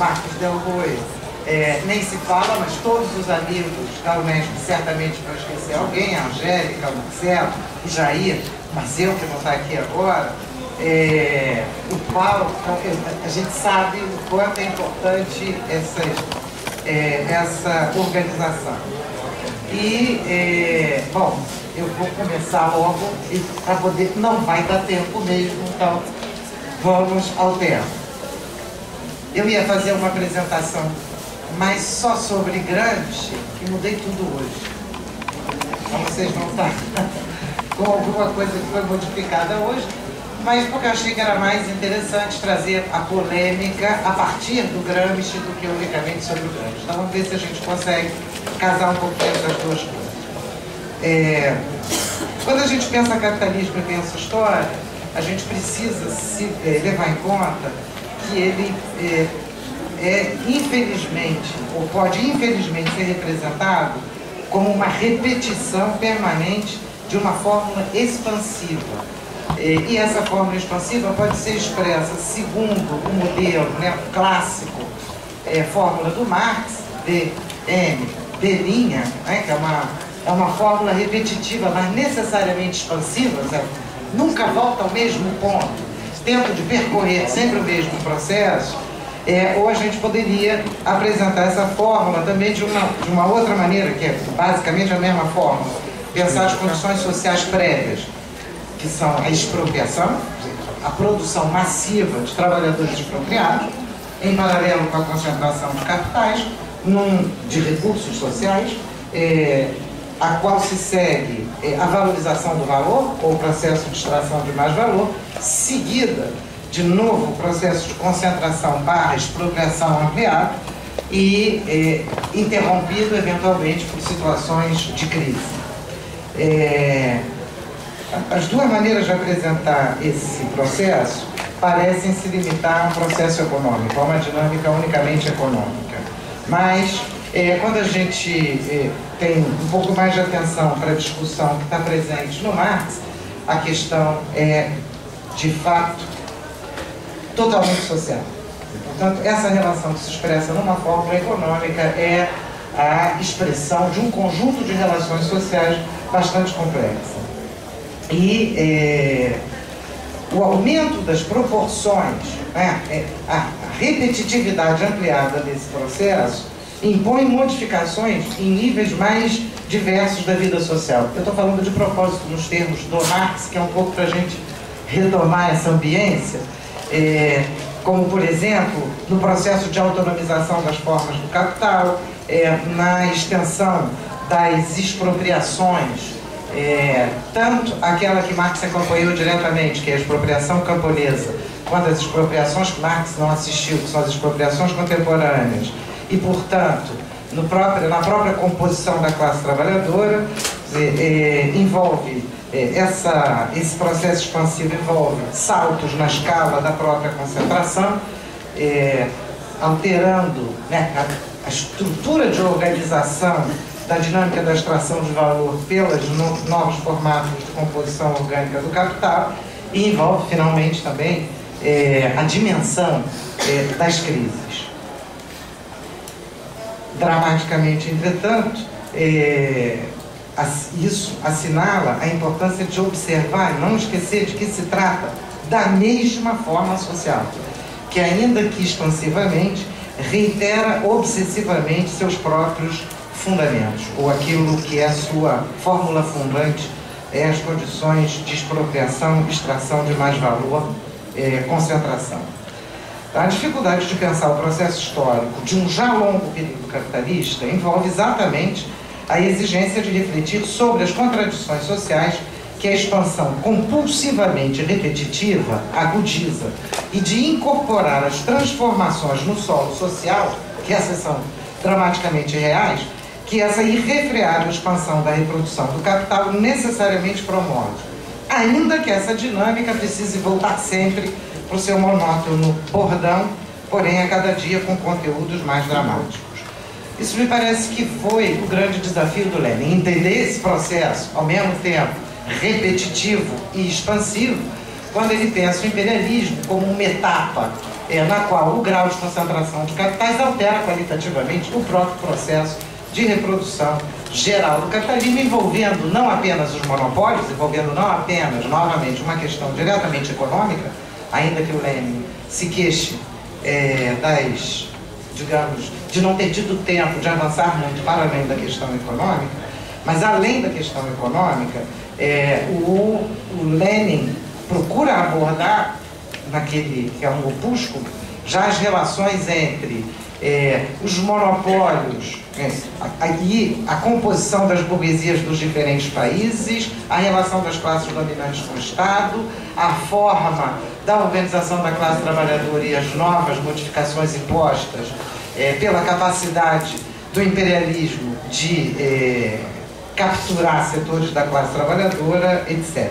Marcos Del Rui, é, nem se fala, mas todos os amigos da Unesp certamente vão esquecer alguém, a Angélica, o Marcelo, o Jair, o Marcelo que não está aqui agora, é, o Paulo, então, a gente sabe o quanto é importante essas, é, essa organização. E, é, bom, eu vou começar logo para poder, não vai dar tempo mesmo, então vamos ao tema. Eu ia fazer uma apresentação, mas só sobre Gramsci, e mudei tudo hoje. Então vocês vão estar com alguma coisa que foi modificada hoje, mas porque eu achei que era mais interessante trazer a polêmica a partir do Gramsci do que unicamente sobre o Gramsci. Então vamos ver se a gente consegue casar um pouquinho essas duas coisas. É, quando a gente pensa capitalismo e pensa história, a gente precisa se, é, levar em conta que ele é, é, infelizmente, ou pode infelizmente ser representado como uma repetição permanente de uma fórmula expansiva. É, e essa fórmula expansiva pode ser expressa segundo o modelo né, clássico, é, fórmula do Marx, D, M, D', né, que é uma, é uma fórmula repetitiva, mas necessariamente expansiva, nunca volta ao mesmo ponto, tempo de percorrer sempre o mesmo processo, é, ou a gente poderia apresentar essa fórmula também de uma, de uma outra maneira, que é basicamente a mesma fórmula, pensar as condições sociais prévias, que são a expropriação, a produção massiva de trabalhadores expropriados, em paralelo com a concentração de capitais, num, de recursos sociais, é, a qual se segue é, a valorização do valor, ou o processo de extração de mais valor, seguida, de novo, processo de concentração barra expropriação ampliada e é, interrompido, eventualmente, por situações de crise. É, as duas maneiras de apresentar esse processo parecem se limitar a um processo econômico, a uma dinâmica unicamente econômica. Mas é, quando a gente é, tem um pouco mais de atenção para a discussão que está presente no Marx, a questão é, de fato, totalmente social. Portanto, essa relação que se expressa numa fórmula econômica é a expressão de um conjunto de relações sociais bastante complexa. E é, o aumento das proporções, né, é, a repetitividade ampliada desse processo, impõe modificações em níveis mais diversos da vida social. Eu estou falando de propósito nos termos do Marx, que é um pouco para a gente retomar essa ambiência, é, como, por exemplo, no processo de autonomização das formas do capital, é, na extensão das expropriações, é, tanto aquela que Marx acompanhou diretamente, que é a expropriação camponesa, quanto as expropriações que Marx não assistiu, que são as expropriações contemporâneas, e, portanto, próprio, na própria composição da classe trabalhadora, é, é, envolve é, essa, esse processo expansivo envolve saltos na escala da própria concentração, alterando né, a, a, estrutura de organização da dinâmica da extração de valor pelos no, novos formatos de composição orgânica do capital e envolve finalmente também a dimensão das crises dramaticamente, entretanto, é, isso assinala a importância de observar e não esquecer de que se trata da mesma forma social, que ainda que expansivamente, reitera obsessivamente seus próprios fundamentos, ou aquilo que é a sua fórmula fundante, é as condições de expropriação, extração de mais valor, é, concentração. A dificuldade de pensar o processo histórico de um já longo período capitalista envolve exatamente a exigência de refletir sobre as contradições sociais que a expansão compulsivamente repetitiva agudiza e de incorporar as transformações no solo social, que essas são dramaticamente reais, que essa irrefreável expansão da reprodução do capital necessariamente promove. Ainda que essa dinâmica precise voltar sempre para o seu monótono bordão, porém a cada dia com conteúdos mais dramáticos. Isso me parece que foi o grande desafio do Lenin, entender esse processo, ao mesmo tempo repetitivo e expansivo, quando ele pensa o imperialismo como uma etapa é, na qual o grau de concentração de capitais altera qualitativamente o próprio processo de reprodução geral do capitalismo, envolvendo não apenas os monopólios, envolvendo não apenas, novamente, uma questão diretamente econômica, ainda que o Lenin se queixe é, das, digamos, de não ter tido tempo de avançar muito para além da questão econômica, mas além da questão econômica, é, o, o Lenin procura abordar, naquele que é um opúsculo, já as relações entre é, os monopólios, é, aí a composição das burguesias dos diferentes países, a relação das classes dominantes com o Estado, a forma da organização da classe trabalhadora e as novas modificações impostas é, pela capacidade do imperialismo de é, capturar setores da classe trabalhadora, etc.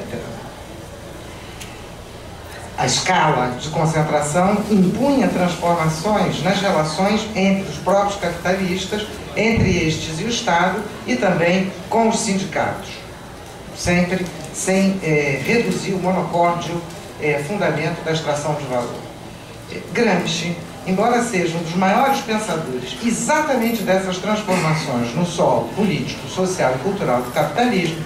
A escala de concentração impunha transformações nas relações entre os próprios capitalistas, entre estes e o Estado, e também com os sindicatos, sempre sem é, reduzir o monopólio é, fundamento da extração de valor. Gramsci, embora seja um dos maiores pensadores exatamente dessas transformações no solo político, social e cultural do capitalismo,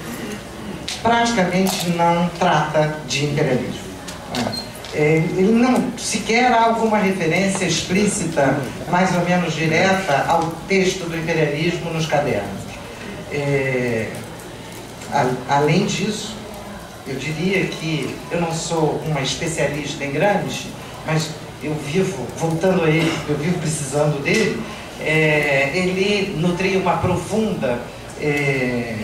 praticamente não trata de imperialismo. É, ele não sequer há alguma referência explícita, mais ou menos direta, ao texto do imperialismo nos cadernos. É, a, além disso, eu diria que eu não sou uma especialista em Gramsci, mas eu vivo, voltando a ele, eu vivo precisando dele, é, ele nutria uma profunda é,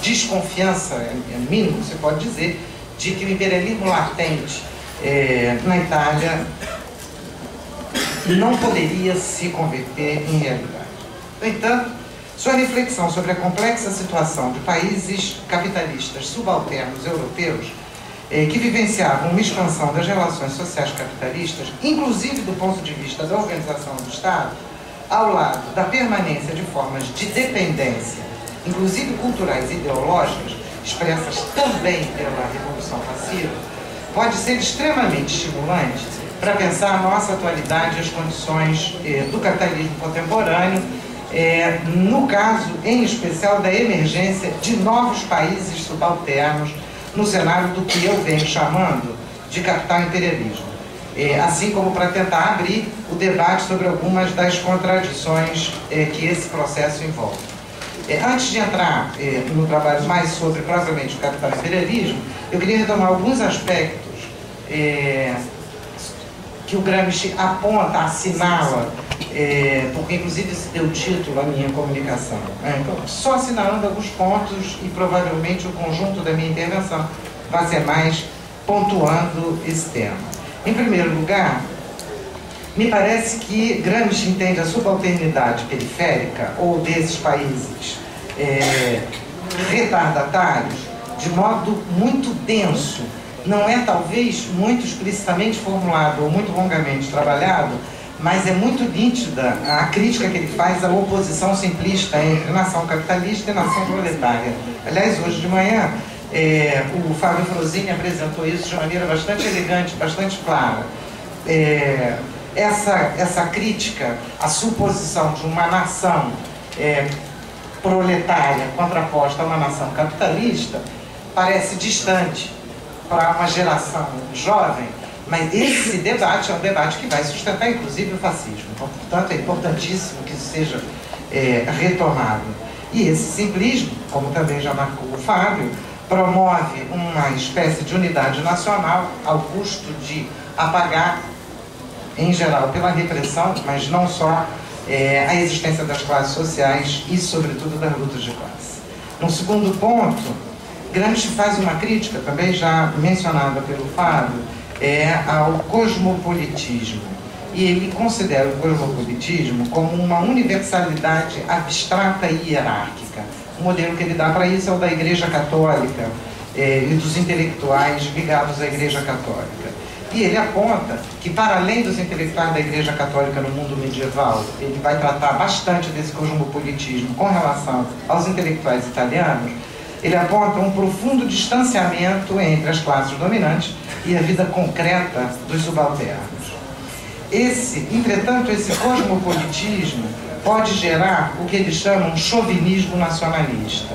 desconfiança, é, é mínimo você pode dizer, de que o imperialismo latente é, na Itália não poderia se converter em realidade. No entanto, sua reflexão sobre a complexa situação de países capitalistas subalternos europeus eh, que vivenciavam uma expansão das relações sociais capitalistas, inclusive do ponto de vista da organização do Estado, ao lado da permanência de formas de dependência, inclusive culturais e ideológicas, expressas também pela Revolução Passiva, pode ser extremamente estimulante para pensar a nossa atualidade e as condições eh, do capitalismo contemporâneo é, no caso, em especial, da emergência de novos países subalternos no cenário do que eu venho chamando de capital imperialismo. É, assim como para tentar abrir o debate sobre algumas das contradições é, que esse processo envolve. É, antes de entrar é, no trabalho mais sobre propriamente o capital imperialismo, eu queria retomar alguns aspectos é, que o Gramsci aponta, assinala é, porque inclusive esse deu título à minha comunicação. É, então, só assinalando alguns pontos e provavelmente o conjunto da minha intervenção vai ser mais pontuando esse tema. Em primeiro lugar, me parece que Gramsci entende a subalternidade periférica ou desses países é, retardatários de modo muito denso. Não é talvez muito explicitamente formulado ou muito longamente trabalhado, mas é muito nítida a crítica que ele faz à oposição simplista entre nação capitalista e nação proletária. Aliás, hoje de manhã, é, o Fábio Frosini apresentou isso de maneira bastante elegante, bastante clara. É, essa, essa crítica à suposição de uma nação é, proletária contraposta a uma nação capitalista parece distante para uma geração jovem mas esse debate é um debate que vai sustentar, inclusive, o fascismo. Então, portanto, é importantíssimo que isso seja é, retomado. E esse simplismo, como também já marcou o Fábio, promove uma espécie de unidade nacional ao custo de apagar, em geral, pela repressão, mas não só, é, a existência das classes sociais e, sobretudo, das lutas de classe. No segundo ponto, Gramsci faz uma crítica, também já mencionada pelo Fábio, é ao cosmopolitismo. E ele considera o cosmopolitismo como uma universalidade abstrata e hierárquica. O modelo que ele dá para isso é o da Igreja Católica é, e dos intelectuais ligados à Igreja Católica. E ele aponta que, para além dos intelectuais da Igreja Católica no mundo medieval, ele vai tratar bastante desse cosmopolitismo com relação aos intelectuais italianos, ele aponta um profundo distanciamento entre as classes dominantes e a vida concreta dos subalternos. esse, entretanto, esse cosmopolitismo pode gerar o que eles chamam chauvinismo nacionalista.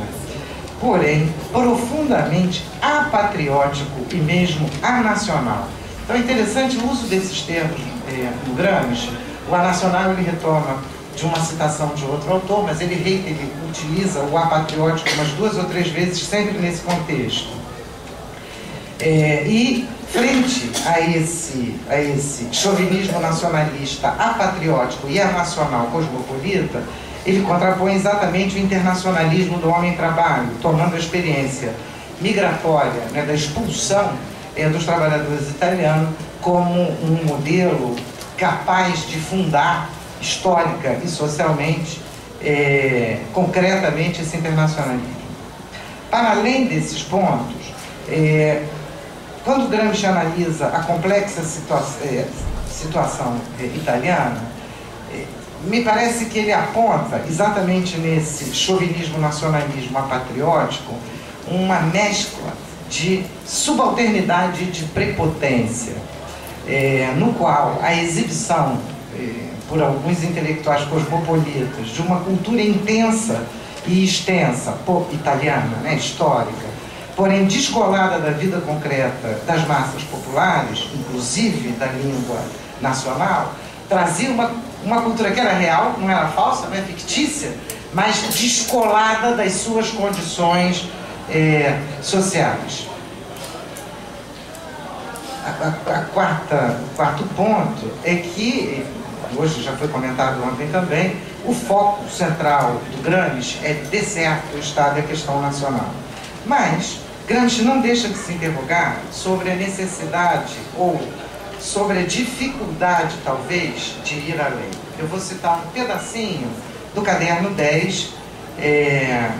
Porém, profundamente apatriótico e mesmo anacional. Então é interessante o uso desses termos é, no Gramsci. O anacional ele retoma de uma citação de outro autor, mas ele, ele utiliza o apatriótico umas duas ou três vezes, sempre nesse contexto. É, e frente a esse, a esse chauvinismo nacionalista apatriótico e nacional cosmopolita, ele contrapõe exatamente o internacionalismo do homem-trabalho, tomando a experiência migratória né, da expulsão é, dos trabalhadores italianos como um modelo capaz de fundar histórica e socialmente, é, concretamente, esse internacionalismo. Para além desses pontos, é, quando Gramsci analisa a complexa situa é, situação italiana, me parece que ele aponta, exatamente nesse chauvinismo nacionalismo apatriótico, uma mescla de subalternidade de prepotência, é, no qual a exibição é, por alguns intelectuais cosmopolitas de uma cultura intensa e extensa, pô, italiana, né, histórica, porém descolada da vida concreta das massas populares, inclusive da língua nacional, trazia uma, uma cultura que era real, não era falsa, não é fictícia, mas descolada das suas condições é, sociais. A, a, a, quarta, o quarto ponto é que, hoje já foi comentado ontem também, o foco central do Gramsci é, de certo, o Estado e a questão nacional. Mas Gramsci não deixa de se interrogar sobre a necessidade ou sobre a dificuldade, talvez, de ir além. Eu vou citar um pedacinho do caderno 10, é,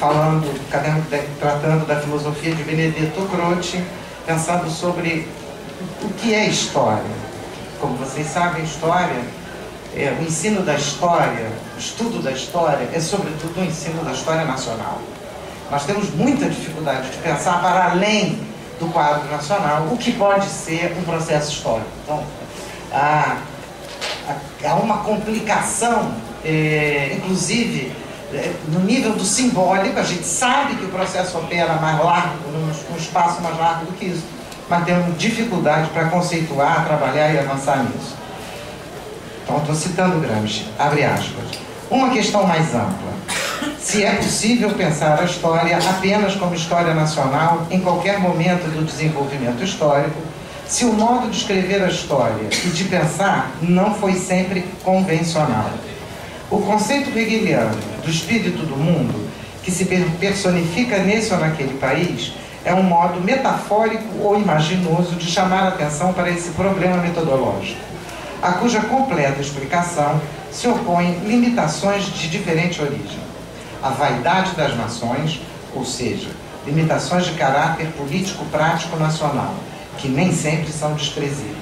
falando, caderno 10, tratando da filosofia de Benedetto Croce, pensando sobre o que é história. Como vocês sabem, história, é, o ensino da história, o estudo da história, é sobretudo o ensino da história nacional. Nós temos muita dificuldade de pensar para além do quadro nacional o que pode ser um processo histórico. Então, há, há uma complicação, é, inclusive no nível do simbólico, a gente sabe que o processo opera mais largo, num, espaço mais largo do que isso, mas temos dificuldade para conceituar, trabalhar e avançar nisso. Então, estou citando Gramsci, abre aspas. Uma questão mais ampla se é possível pensar a história apenas como história nacional em qualquer momento do desenvolvimento histórico, se o modo de escrever a história e de pensar não foi sempre convencional. O conceito hegeliano do espírito do mundo, que se personifica nesse ou naquele país, é um modo metafórico ou imaginoso de chamar a atenção para esse problema metodológico, a cuja completa explicação se opõem limitações de diferente origem a vaidade das nações, ou seja, limitações de caráter político-prático nacional, que nem sempre são desprezíveis.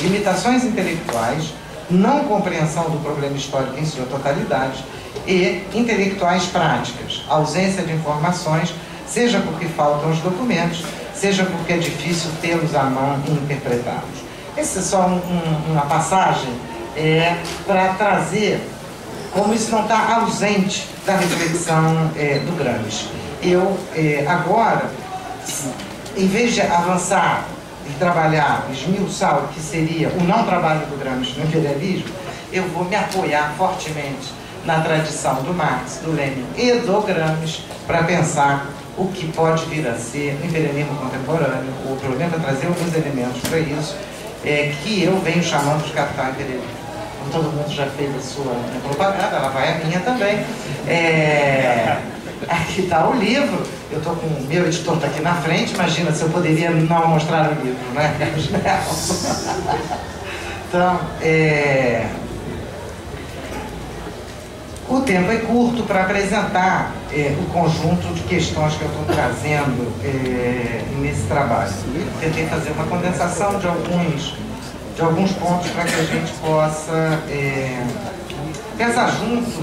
Limitações intelectuais, não compreensão do problema histórico em sua totalidade e intelectuais práticas, ausência de informações, seja porque faltam os documentos, seja porque é difícil tê-los à mão e interpretá-los. Essa é só um, um, uma passagem é, para trazer como isso não está ausente da reflexão é, do Gramsci. Eu, é, agora, em vez de avançar e trabalhar, esmiuçar o que seria o não trabalho do Gramsci no imperialismo, eu vou me apoiar fortemente na tradição do Marx, do Lenin e do Gramsci para pensar o que pode vir a ser o imperialismo contemporâneo, ou pelo menos trazer alguns elementos para isso, é, que eu venho chamando de capital imperialista todo mundo já fez a sua propaganda, ela vai a minha também. É, aqui está o livro, eu estou com o meu editor está aqui na frente, imagina se eu poderia não mostrar o livro, né? então, é, o tempo é curto para apresentar é, o conjunto de questões que eu estou trazendo é, nesse trabalho. Tentei fazer uma condensação de alguns de alguns pontos para que a gente possa é, pensar junto,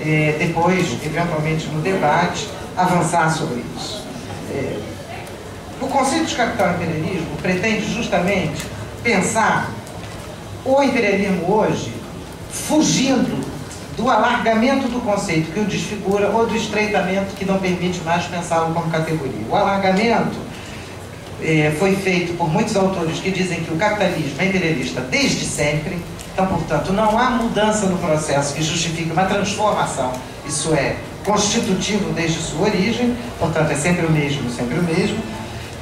é, depois, eventualmente no debate, avançar sobre isso. É, o conceito de capital imperialismo pretende justamente pensar o imperialismo hoje, fugindo do alargamento do conceito que o desfigura ou do estreitamento que não permite mais pensá-lo como categoria. O alargamento eh, foi feito por muitos autores que dizem que o capitalismo é imperialista desde sempre, então, portanto, não há mudança no processo que justifique uma transformação, isso é constitutivo desde sua origem, portanto, é sempre o mesmo, sempre o mesmo,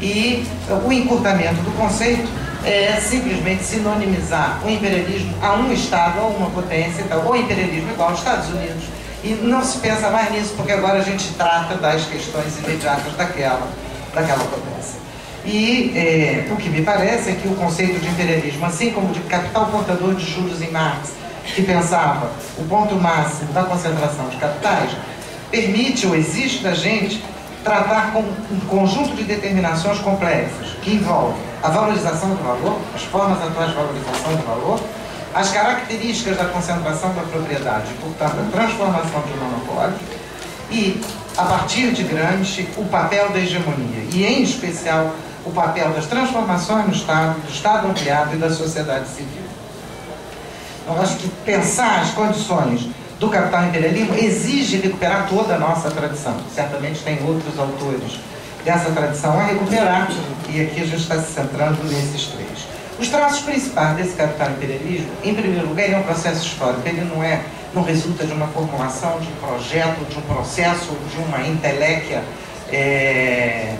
e o encurtamento do conceito é simplesmente sinonimizar o imperialismo a um Estado, a uma potência, então, o imperialismo igual aos Estados Unidos. E não se pensa mais nisso, porque agora a gente trata das questões imediatas daquela, daquela potência. E é, o que me parece é que o conceito de imperialismo, assim como de capital portador de juros em Marx, que pensava o ponto máximo da concentração de capitais, permite ou exige da gente tratar com um conjunto de determinações complexas, que envolvem a valorização do valor, as formas atuais de valorização do valor, as características da concentração da propriedade, portanto, a transformação de monopólio, e, a partir de Gramsci, o papel da hegemonia, e, em especial, o papel das transformações no Estado, do Estado ampliado e da sociedade civil. Eu acho que pensar as condições do capital imperialismo exige recuperar toda a nossa tradição. Certamente tem outros autores dessa tradição a recuperar, e aqui a gente está se centrando nesses três. Os traços principais desse capital imperialismo, em primeiro lugar, ele é um processo histórico, ele não é, não resulta de uma formulação, de um projeto, de um processo, de uma inteléquia é,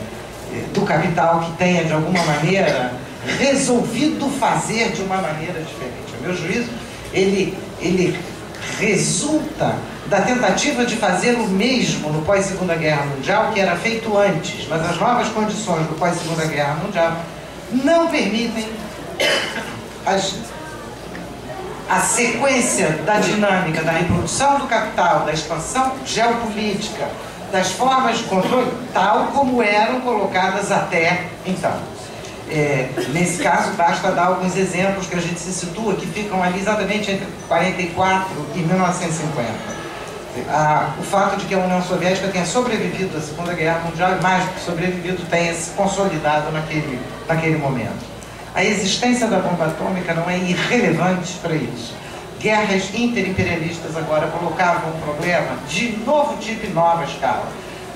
do capital que tenha, de alguma maneira, resolvido fazer de uma maneira diferente. A meu juízo, ele, ele resulta da tentativa de fazer o mesmo no pós-Segunda Guerra Mundial que era feito antes, mas as novas condições do pós-Segunda Guerra Mundial não permitem as, a sequência da dinâmica da reprodução do capital, da expansão geopolítica, das formas de controle, tal como eram colocadas até então. É, nesse caso, basta dar alguns exemplos que a gente se situa, que ficam ali exatamente entre 44 e 1950. Ah, o fato de que a União Soviética tenha sobrevivido à Segunda Guerra Mundial mais do que sobrevivido tenha se consolidado naquele, naquele momento. A existência da bomba atômica não é irrelevante para isso. Guerras interimperialistas agora colocavam um problema de novo tipo e nova escala,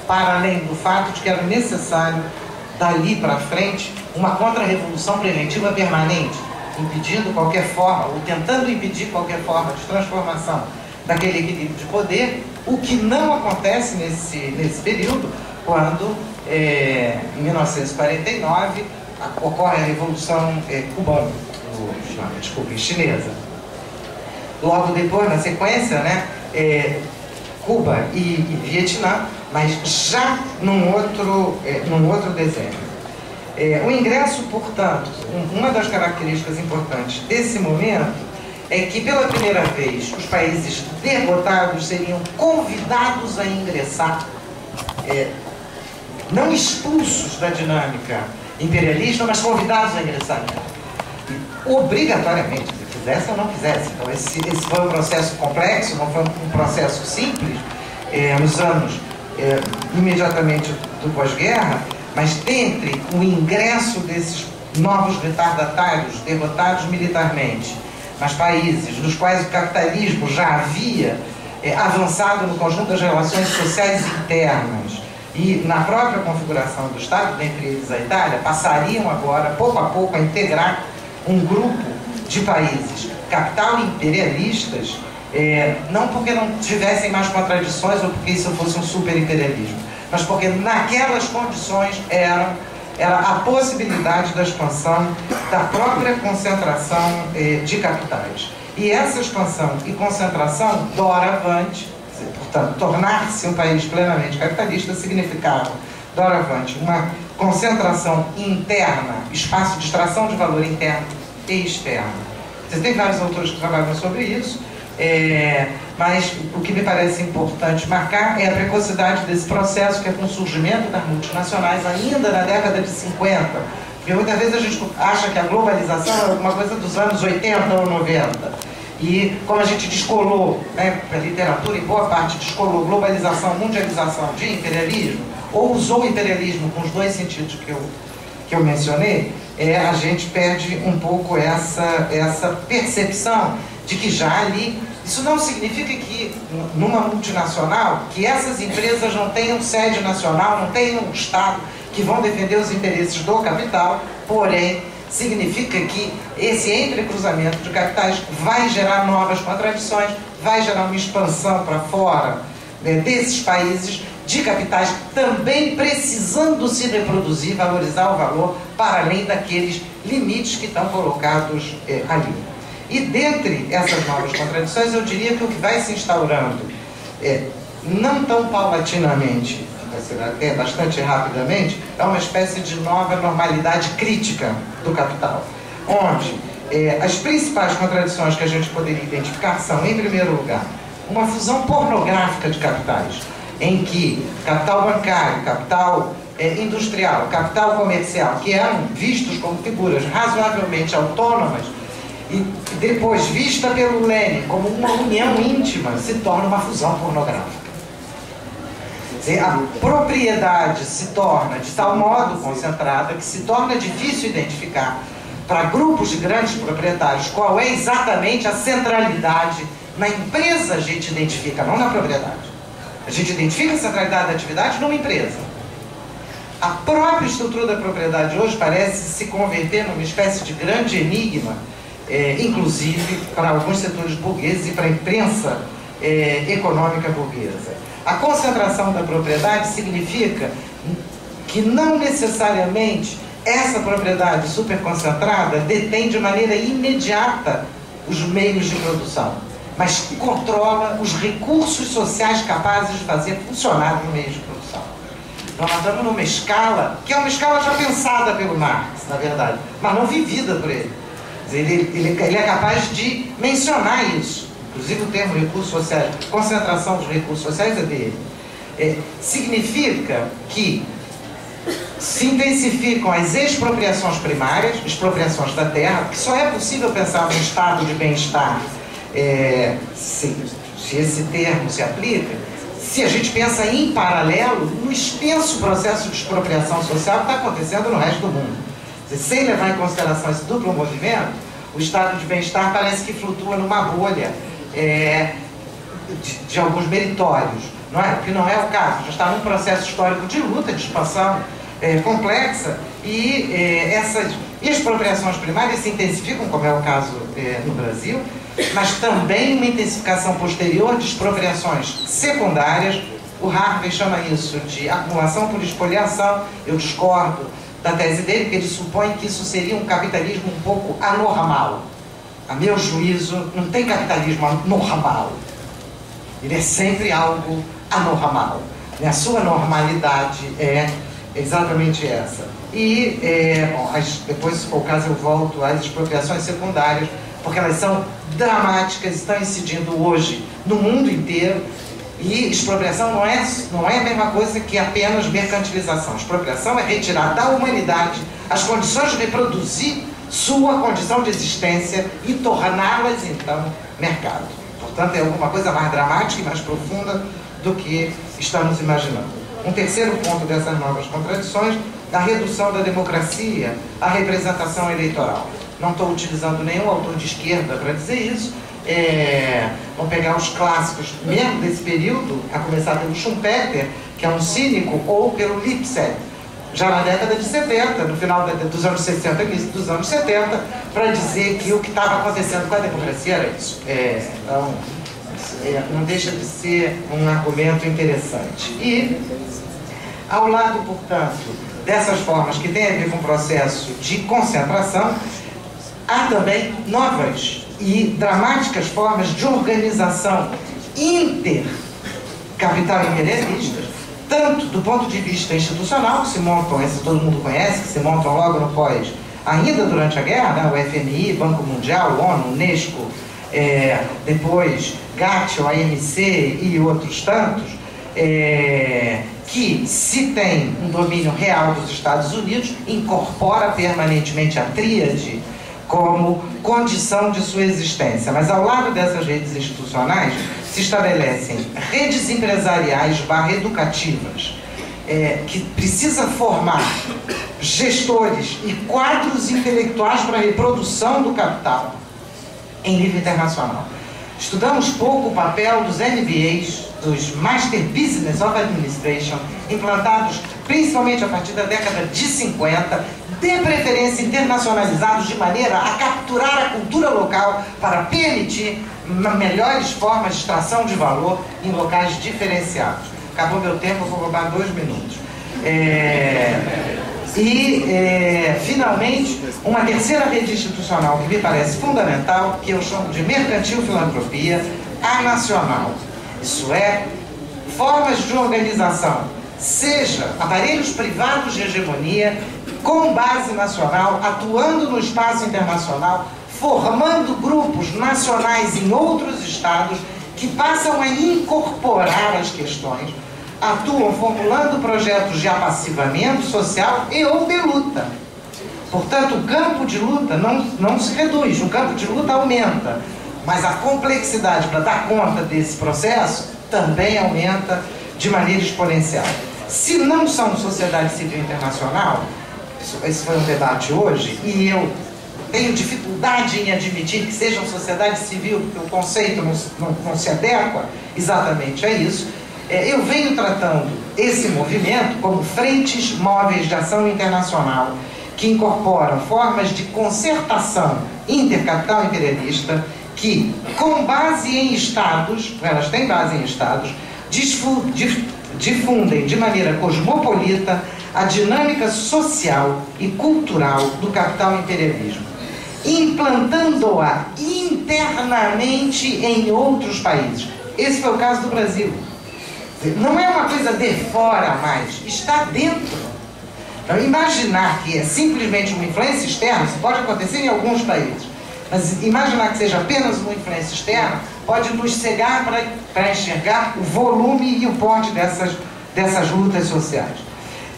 para além do fato de que era necessário dali para frente, uma contra-revolução preventiva permanente, impedindo qualquer forma, ou tentando impedir qualquer forma de transformação daquele equilíbrio de poder, o que não acontece nesse, nesse período, quando, é, em 1949, ocorre a Revolução é, Cubana, ou, desculpe, chinesa. Logo depois, na sequência, né, é, Cuba e, e Vietnã mas já num outro, é, num outro desenho. É, o ingresso, portanto, um, uma das características importantes desse momento é que, pela primeira vez, os países derrotados seriam convidados a ingressar, é, não expulsos da dinâmica imperialista, mas convidados a ingressar obrigatoriamente, quisesse ou não quisesse. Então, esse, esse foi um processo complexo, não foi um processo simples. É, nos anos é, imediatamente do pós-guerra, mas dentre o ingresso desses novos retardatários derrotados militarmente, mas países nos quais o capitalismo já havia é, avançado no conjunto das relações sociais internas e na própria configuração do Estado, dentre eles a Itália, passariam agora, pouco a pouco, a integrar um grupo de países capital imperialistas é, não porque não tivessem mais contradições ou porque isso fosse um super imperialismo, mas porque naquelas condições eram, era a possibilidade da expansão da própria concentração é, de capitais. E essa expansão e concentração, doravante, portanto, tornar-se um país plenamente capitalista significava, doravante, uma concentração interna, espaço de extração de valor interno e externo. Você tem vários autores que trabalham sobre isso, é, mas o que me parece importante marcar é a precocidade desse processo, que é com o surgimento das multinacionais ainda na década de 50. Porque muitas vezes a gente acha que a globalização é alguma coisa dos anos 80 ou 90. E como a gente descolou, né, a literatura em boa parte descolou globalização, mundialização de imperialismo, ou usou o imperialismo com os dois sentidos que eu, que eu mencionei, é, a gente perde um pouco essa, essa percepção de que já ali. Isso não significa que numa multinacional, que essas empresas não tenham sede nacional, não tenham um Estado que vão defender os interesses do capital, porém significa que esse entrecruzamento de capitais vai gerar novas contradições, vai gerar uma expansão para fora né, desses países de capitais também precisando se reproduzir, valorizar o valor para além daqueles limites que estão colocados é, ali. E dentre essas novas contradições, eu diria que o que vai se instaurando, é, não tão paulatinamente, é, bastante rapidamente, é uma espécie de nova normalidade crítica do capital, onde é, as principais contradições que a gente poderia identificar são, em primeiro lugar, uma fusão pornográfica de capitais em que capital bancário, capital é, industrial, capital comercial, que eram vistos como figuras razoavelmente autônomas, e depois vista pelo Lenin como uma união íntima, se torna uma fusão pornográfica. A propriedade se torna de tal modo concentrada que se torna difícil identificar para grupos de grandes proprietários qual é exatamente a centralidade na empresa a gente identifica, não na propriedade. A gente identifica a centralidade da atividade numa empresa. A própria estrutura da propriedade hoje parece se converter numa espécie de grande enigma, é, inclusive para alguns setores burgueses e para a imprensa é, econômica burguesa. A concentração da propriedade significa que não necessariamente essa propriedade superconcentrada detém de maneira imediata os meios de produção mas controla os recursos sociais capazes de fazer funcionar no meio de produção. Então nós estamos numa escala, que é uma escala já pensada pelo Marx, na verdade, mas não vivida por ele. Ele, ele, ele é capaz de mencionar isso. Inclusive o termo recursos sociais, concentração dos recursos sociais é dele. É, significa que se intensificam as expropriações primárias, expropriações da terra, que só é possível pensar num estado de bem-estar é, se, se esse termo se aplica, se a gente pensa em paralelo no extenso processo de expropriação social que está acontecendo no resto do mundo. Sem levar em consideração esse duplo movimento, o estado de bem-estar parece que flutua numa bolha é, de, de, alguns meritórios, não é? que não é o caso. Já está num processo histórico de luta, de expansão é, complexa, e é, essas expropriações primárias se intensificam, como é o caso é, no Brasil, mas também uma intensificação posterior de expropriações secundárias. O Harvey chama isso de acumulação por espoliação. Eu discordo da tese dele, porque ele supõe que isso seria um capitalismo um pouco anormal. A meu juízo, não tem capitalismo anormal. Ele é sempre algo anormal. A sua normalidade é exatamente essa. E, é, bom, depois, se for o caso, eu volto às expropriações secundárias, porque elas são dramáticas, estão incidindo hoje no mundo inteiro. E expropriação não é, não é a mesma coisa que apenas mercantilização. Expropriação é retirar da humanidade as condições de reproduzir sua condição de existência e torná-las, então, mercado. Portanto, é alguma coisa mais dramática e mais profunda do que estamos imaginando. Um terceiro ponto dessas novas contradições, a redução da democracia à representação eleitoral não estou utilizando nenhum autor de esquerda para dizer isso. É, pegar os clássicos mesmo desse período, a começar pelo Schumpeter, que é um cínico, ou pelo Lipset, já na década de 70, no final dos anos 60 início dos anos 70, para dizer que o que estava acontecendo com a democracia era isso. É, então, é, não deixa de ser um argumento interessante. E, ao lado, portanto, dessas formas que têm a ver com o processo de concentração, há também novas e dramáticas formas de organização intercapital imperialista, tanto do ponto de vista institucional, que se montam, esse todo mundo conhece, que se montam logo no pós, ainda durante a guerra, né, o FMI, Banco Mundial, ONU, Unesco, é, depois GATT, OMC e outros tantos, é, que se tem um domínio real dos Estados Unidos, incorpora permanentemente a tríade como condição de sua existência. Mas ao lado dessas redes institucionais se estabelecem redes empresariais barra educativas, é, que precisa formar gestores e quadros intelectuais para a reprodução do capital em nível internacional. Estudamos pouco o papel dos MBAs, dos Master Business of Administration, implantados principalmente a partir da década de 50, de preferência internacionalizados de maneira a capturar a cultura local para permitir melhores formas de extração de valor em locais diferenciados. Acabou meu tempo, vou roubar dois minutos. É... E, é, finalmente, uma terceira rede institucional que me parece fundamental, que eu chamo de mercantil filantropia, a nacional. Isso é, formas de organização, seja aparelhos privados de hegemonia, com base nacional, atuando no espaço internacional, formando grupos nacionais em outros estados que passam a incorporar as questões atuam formulando projetos de apassivamento social e ou de luta. Portanto, o campo de luta não, não se reduz, o campo de luta aumenta. Mas a complexidade para dar conta desse processo também aumenta de maneira exponencial. Se não são sociedade civil internacional, esse foi um debate hoje, e eu tenho dificuldade em admitir que sejam sociedade civil, porque o conceito não, não, não se adequa exatamente a isso, é, eu venho tratando esse movimento como frentes móveis de ação internacional que incorporam formas de concertação intercapital imperialista que, com base em estados, elas têm base em estados, difundem de maneira cosmopolita a dinâmica social e cultural do capital imperialismo, implantando-a internamente em outros países. Esse foi o caso do Brasil. Não é uma coisa de fora mais, está dentro. Então, imaginar que é simplesmente uma influência externa, isso pode acontecer em alguns países, mas imaginar que seja apenas uma influência externa pode nos cegar para enxergar o volume e o porte dessas, dessas lutas sociais.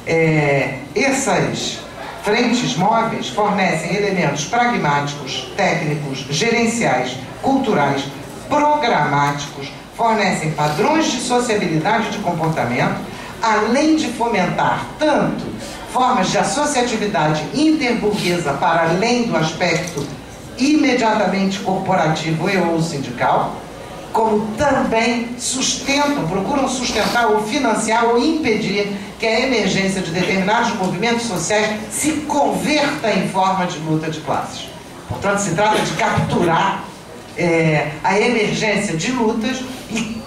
É, essas frentes móveis fornecem elementos pragmáticos, técnicos, gerenciais, culturais, programáticos, fornecem padrões de sociabilidade de comportamento, além de fomentar tanto formas de associatividade interburguesa para além do aspecto imediatamente corporativo e ou sindical, como também sustentam, procuram sustentar ou financiar ou impedir que a emergência de determinados movimentos sociais se converta em forma de luta de classes. Portanto, se trata de capturar é, a emergência de lutas e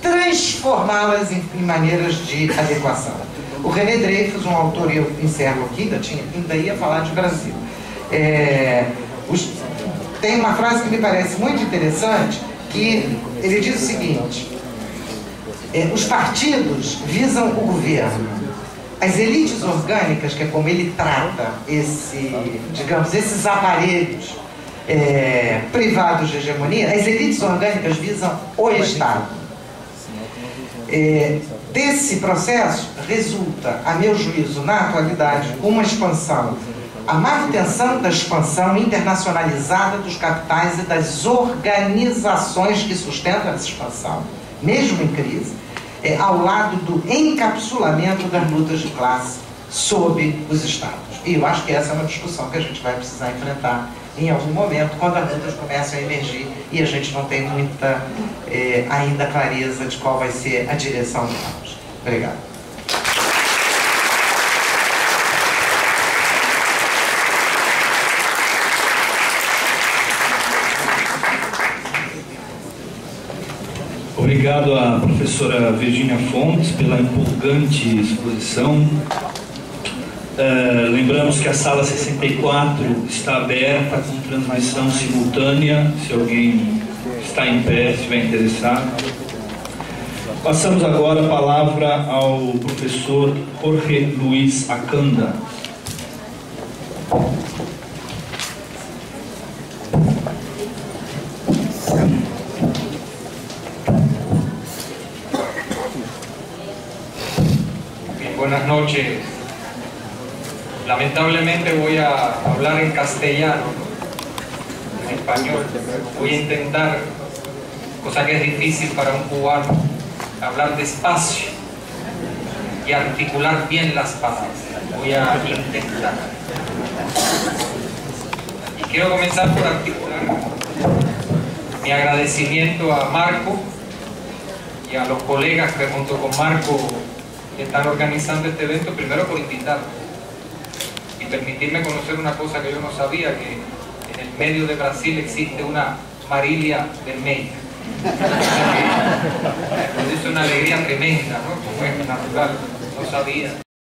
transformá-las em, em, maneiras de adequação. O René Dreyfus, um autor, e eu encerro aqui, ainda, tinha, ainda ia falar de Brasil. É, os, tem uma frase que me parece muito interessante, que ele diz o seguinte, é, os partidos visam o governo, as elites orgânicas, que é como ele trata esse, digamos, esses aparelhos é, privados de hegemonia, as elites orgânicas visam o Estado. É, desse processo resulta, a meu juízo, na atualidade, uma expansão, a manutenção da expansão internacionalizada dos capitais e das organizações que sustentam essa expansão, mesmo em crise, é, ao lado do encapsulamento das lutas de classe sob os Estados. E eu acho que essa é uma discussão que a gente vai precisar enfrentar em algum momento, quando as lutas começam a emergir e a gente não tem muita é, ainda clareza de qual vai ser a direção delas. Obrigado. Obrigado à professora Virginia Fontes pela empolgante exposição Uh, lembramos que a sala 64 está aberta com transmissão simultânea, se alguém está em pé, se estiver interessado. Passamos agora a palavra ao professor Jorge Luiz Acanda. Noches. Lamentablemente voy a hablar en castellano, en español. Voy a intentar, cosa que es difícil para un cubano, hablar despacio. y articular bien las palabras. Voy a intentar. Y quiero comenzar por articular mi agradecimiento a Marco y a los colegas que junto con Marco están organizando este evento, primero por invitarme y permitirme conocer una cosa que yo no sabía, que en el medio de Brasil existe una Marilia Vermelha. Me produce una alegría tremenda, ¿no? Como es natural, no sabía.